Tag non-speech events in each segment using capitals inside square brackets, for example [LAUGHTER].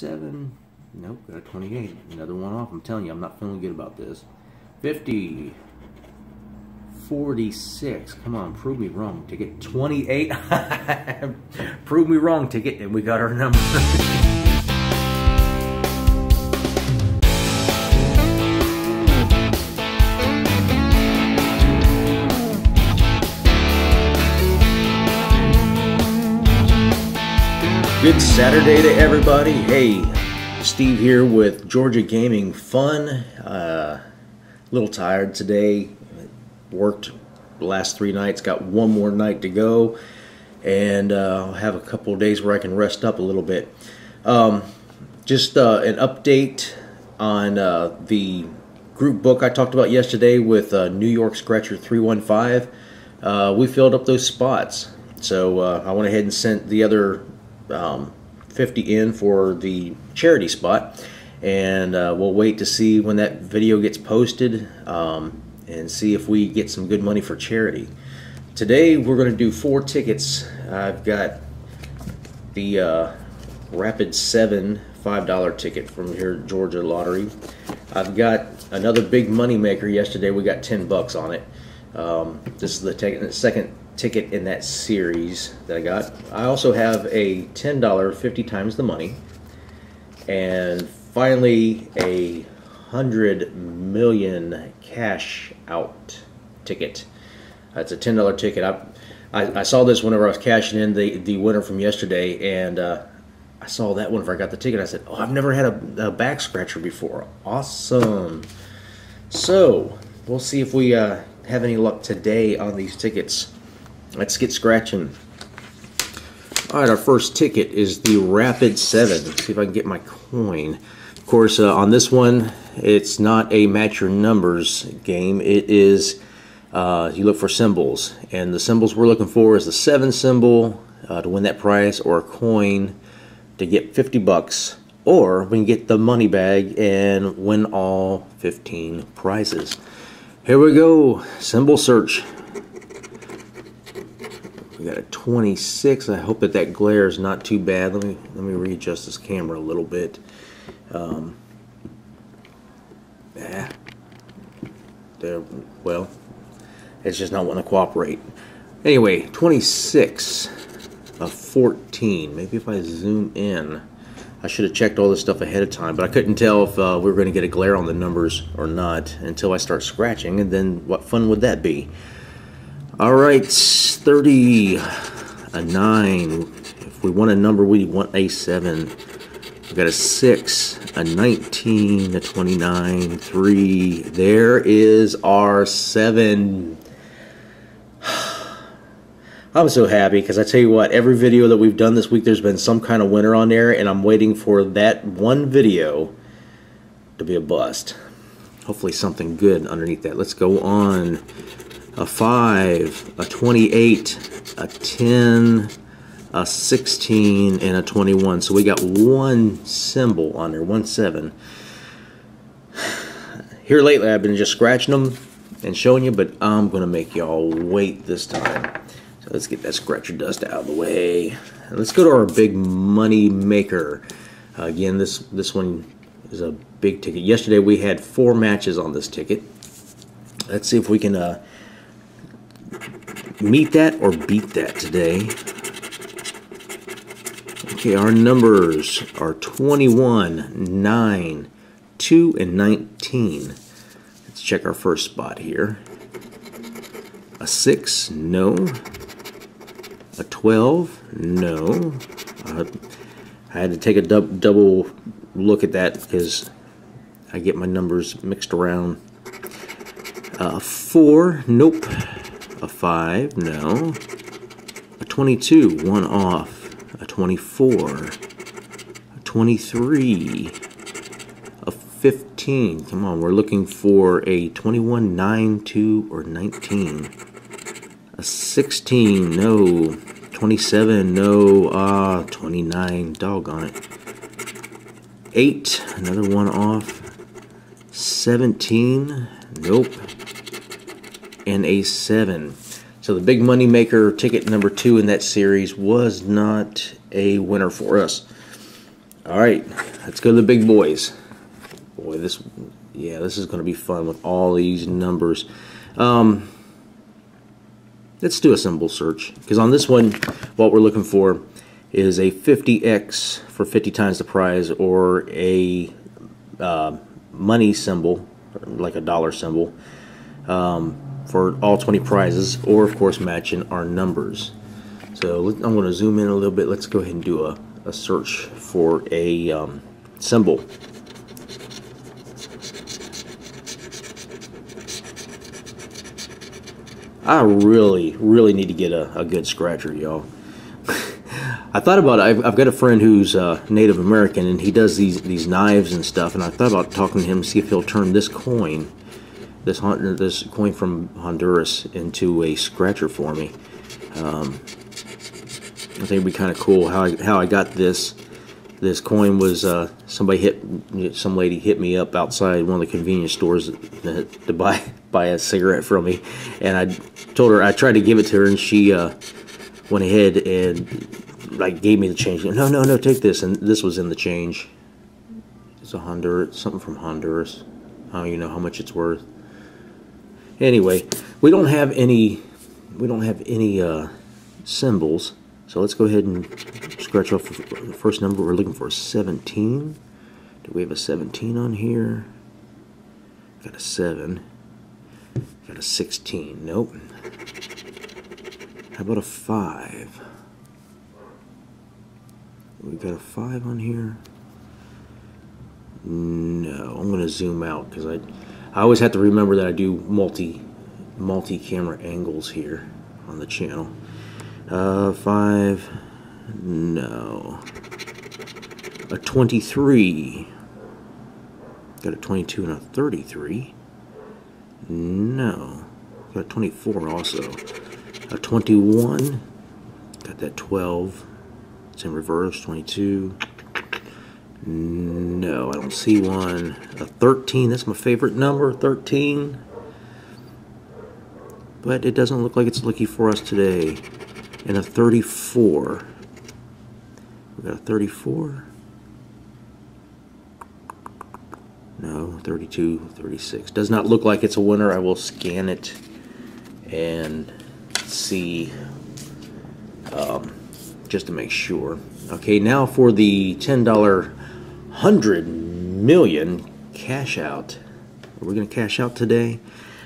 47. Nope, got a 28. Another one off. I'm telling you, I'm not feeling good about this. 50. 46. Come on, prove me wrong. Ticket 28. [LAUGHS] prove me wrong, ticket. And we got our number. [LAUGHS] Good Saturday to everybody. Hey, Steve here with Georgia Gaming Fun. Uh, a little tired today. Worked last three nights. Got one more night to go, and uh, I'll have a couple days where I can rest up a little bit. Um, just uh, an update on uh, the group book I talked about yesterday with uh, New York Scratcher 315. Uh, we filled up those spots. So uh, I went ahead and sent the other um, 50 in for the charity spot and uh, we'll wait to see when that video gets posted um, and see if we get some good money for charity. Today we're going to do four tickets. I've got the uh, Rapid 7 $5 ticket from here Georgia Lottery. I've got another big money maker yesterday. We got 10 bucks on it. Um, this is the second ticket in that series that I got. I also have a $10 50 times the money and finally a 100 million cash out ticket. That's a $10 ticket. I, I, I, saw this whenever I was cashing in the, the winner from yesterday and uh, I saw that whenever I got the ticket. I said, oh, I've never had a, a back scratcher before. Awesome. So, we'll see if we uh, have any luck today on these tickets. Let's get scratching. All right, our first ticket is the Rapid 7. Let's see if I can get my coin. Of course, uh, on this one, it's not a match your numbers game. It is, uh, you look for symbols. And the symbols we're looking for is the 7 symbol uh, to win that prize or a coin to get 50 bucks. Or we can get the money bag and win all 15 prizes. Here we go. Symbol search. We got a 26. I hope that that glare is not too bad. Let me let me readjust this camera a little bit. Um, yeah. There. Well, it's just not wanting to cooperate. Anyway, 26 of 14. Maybe if I zoom in. I should have checked all this stuff ahead of time, but I couldn't tell if uh, we were going to get a glare on the numbers or not until I start scratching, and then what fun would that be? All right, 30, a 9. If we want a number, we want a 7. We got a 6, a 19, a 29, 3. There is our 7. [SIGHS] I'm so happy because I tell you what, every video that we've done this week, there's been some kind of winner on there, and I'm waiting for that one video to be a bust. Hopefully, something good underneath that. Let's go on a 5, a 28, a 10, a 16, and a 21. So we got one symbol on there, one 7. Here lately I've been just scratching them and showing you, but I'm going to make y'all wait this time. So let's get that scratcher dust out of the way. And let's go to our big money maker. Uh, again, this, this one is a big ticket. Yesterday we had four matches on this ticket. Let's see if we can uh, meet that or beat that today. Okay, our numbers are 21, 9, 2, and 19. Let's check our first spot here. A 6, no. A 12, no. Uh, I had to take a double look at that because I get my numbers mixed around. Uh, 4, nope. A 5, no. A 22, one off. A 24. A 23. A 15. Come on, we're looking for a 21, 9, 2, or 19. A 16, no. 27, no. Ah, 29, doggone it. 8, another one off. 17, nope and a 7. So the big money maker ticket number 2 in that series was not a winner for us. All right, let's go to the big boys. Boy, this, yeah, this is going to be fun with all these numbers. Um, let's do a symbol search because on this one, what we're looking for is a 50x for 50 times the prize or a uh, money symbol, like a dollar symbol, um, for all 20 prizes, or of course matching our numbers. So I'm going to zoom in a little bit. Let's go ahead and do a, a search for a um, symbol. I really, really need to get a, a good scratcher, y'all. [LAUGHS] I thought about it. I've, I've got a friend who's uh, Native American, and he does these these knives and stuff. And I thought about talking to him, see if he'll turn this coin, this this coin from Honduras, into a scratcher for me. Um, I think it'd be kind of cool. How I, how I got this this coin was uh, somebody hit some lady hit me up outside one of the convenience stores to, buy [LAUGHS] buy a cigarette from me, and I told her I tried to give it to her, and she uh, went ahead and like gave me the change. No, no, no, take this, and this was in the change. It's a Honduras, something from Honduras. I don't even know how much it's worth. Anyway, we don't have any, we don't have any uh, symbols. So let's go ahead and scratch off the first number we're looking for, 17. Do we have a 17 on here? Got a 7. Got a 16. Nope. How about a 5? We've got a 5 on here? No, I'm going to zoom out because I, I always have to remember that I do multi multi-camera angles here on the channel. Uh, five. No. A 23. Got a 22 and a 33. No. Got a 24 also. A 21. Got that 12. It's in reverse. 22. No, I don't see one. A 13. That's my favorite number. 13. But it doesn't look like it's looking for us today and a 34. We got a 34. No, 32, 36. Does not look like it's a winner. I will scan it and see um, just to make sure. Okay, now for the $10 100 million cash out. We're going to cash out today.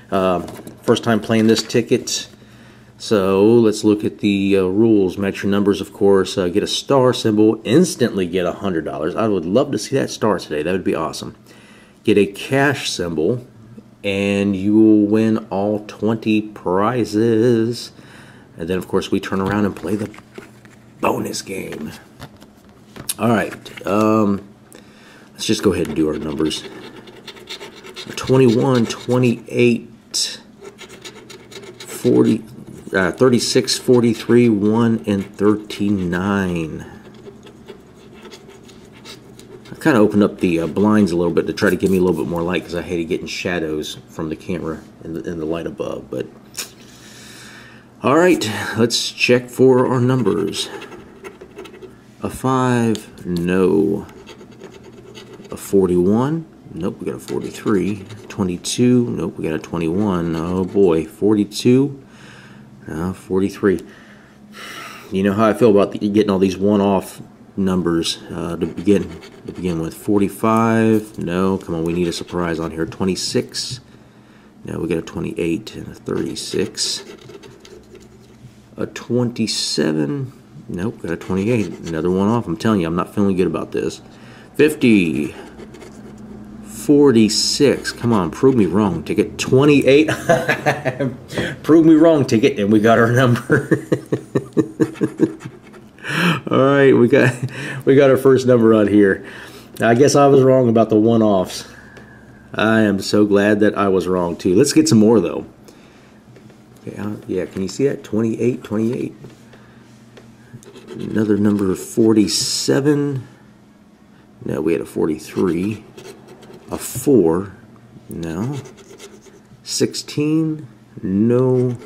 Um, first time playing this ticket. So let's look at the uh, rules. Match your numbers, of course. Uh, get a star symbol. Instantly get $100. I would love to see that star today. That would be awesome. Get a cash symbol, and you will win all 20 prizes. And then, of course, we turn around and play the bonus game. All right. Um, let's just go ahead and do our numbers. 21, 28, 40, uh, 36, 43, 1, and 39. I kind of opened up the uh, blinds a little bit to try to give me a little bit more light because I hated getting shadows from the camera in the, in the light above. But all right, let's check for our numbers. A 5, no. A 41, nope, we got a 43. 22, nope, we got a 21. Oh boy, 42, uh, 43. You know how I feel about the, getting all these one-off numbers uh, to begin to begin with. 45. No, come on, we need a surprise on here. 26. No, we got a 28 and a 36. A 27. Nope, got a 28. Another one off. I'm telling you, I'm not feeling good about this. 50. 46. Come on, prove me wrong. Ticket 28. [LAUGHS] prove me wrong, ticket, and we got our number. [LAUGHS] All right, we got we got our first number on here. I guess I was wrong about the one-offs. I am so glad that I was wrong too. Let's get some more though. Yeah, yeah, can you see that? 28, 28. Another number 47. No, we had a 43 a 4, no. 16, no.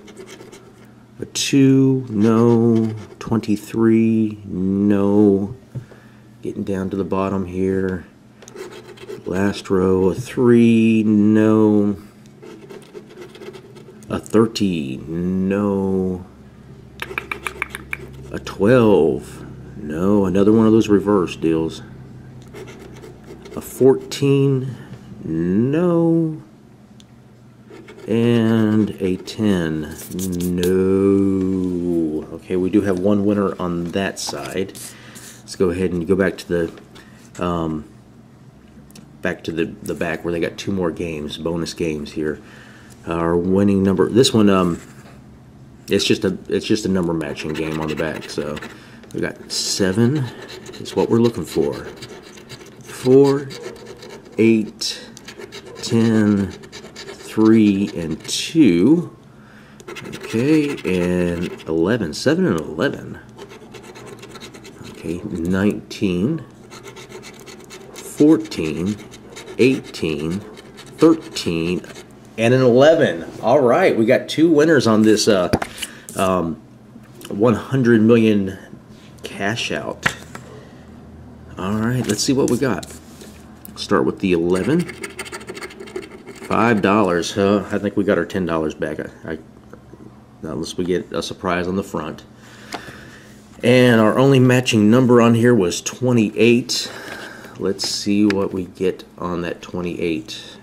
A 2, no. 23, no. getting down to the bottom here. Last row, a 3, no. A 30, no. A 12, no. Another one of those reverse deals. A 14, no. And a 10, no. Okay, we do have one winner on that side. Let's go ahead and go back to the um, back to the, the back where they got two more games, bonus games here. Our winning number, this one, um, it's just a it's just a number matching game on the back. So we got seven is what we're looking for. Four, eight, ten, three, and two. Okay, and 11. 7 and 11. Okay, 19, 14, 18, 13, and an 11. All right, we got two winners on this uh, um, 100 million cash out. All right, let's see what we got. Start with the 11. Five dollars. Huh? I think we got our ten dollars back. I, I, unless we get a surprise on the front. And our only matching number on here was 28. Let's see what we get on that 28.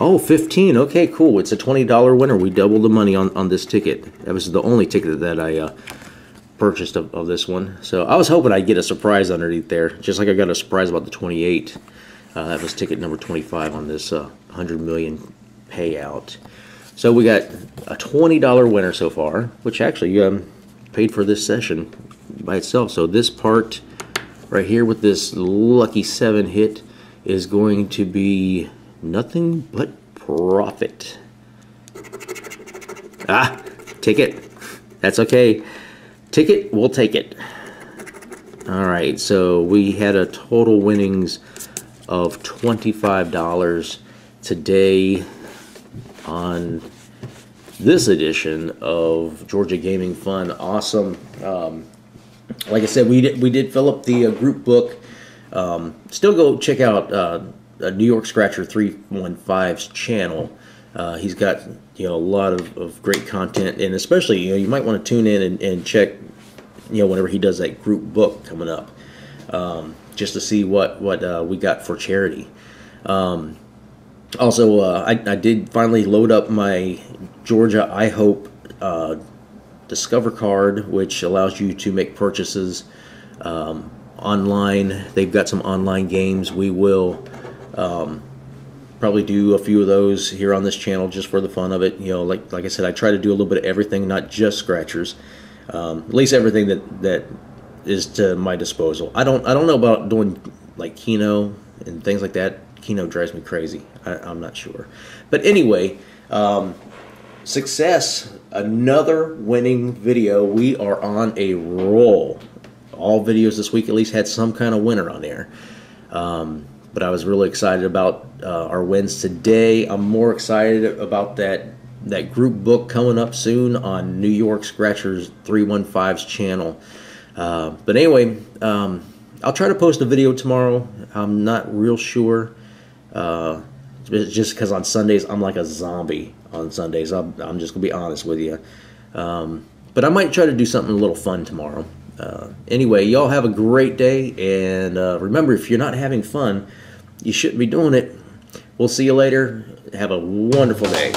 Oh, 15. Okay, cool. It's a $20 winner. We doubled the money on, on this ticket. That was the only ticket that I uh, purchased of, of this one. So I was hoping I'd get a surprise underneath there, just like I got a surprise about the 28. Uh, that was ticket number 25 on this uh, 100 million payout. So we got a $20 winner so far, which actually um, paid for this session by itself. So this part right here with this lucky seven hit is going to be nothing but profit. Ah, ticket. That's okay. Ticket, we'll take it. All right, so we had a total winnings of $25 today on this edition of Georgia Gaming Fun. Awesome. Um, like I said, we did, we did fill up the uh, group book. Um, still go check out uh, New York Scratcher 315's channel. Uh, he's got you know a lot of, of great content, and especially you know you might want to tune in and, and check you know whenever he does that group book coming up, um, just to see what what uh, we got for charity. Um, also, uh, I, I did finally load up my Georgia I Hope uh, Discover card, which allows you to make purchases um, online. They've got some online games. We will um, probably do a few of those here on this channel just for the fun of it. You know, like like I said, I try to do a little bit of everything, not just scratchers. Um, at least everything that that is to my disposal. I don't I don't know about doing like Keno and things like that. Keno drives me crazy. I, am not sure, but anyway. Um, success another winning video we are on a roll all videos this week at least had some kind of winner on there um, but i was really excited about uh, our wins today i'm more excited about that that group book coming up soon on new york scratchers 315's channel uh, but anyway um, i'll try to post a video tomorrow i'm not real sure uh, just because on sundays i'm like a zombie on Sundays. I'm, I'm just going to be honest with you. Um, but I might try to do something a little fun tomorrow. Uh, anyway, y'all have a great day. And uh, remember, if you're not having fun, you shouldn't be doing it. We'll see you later. Have a wonderful day.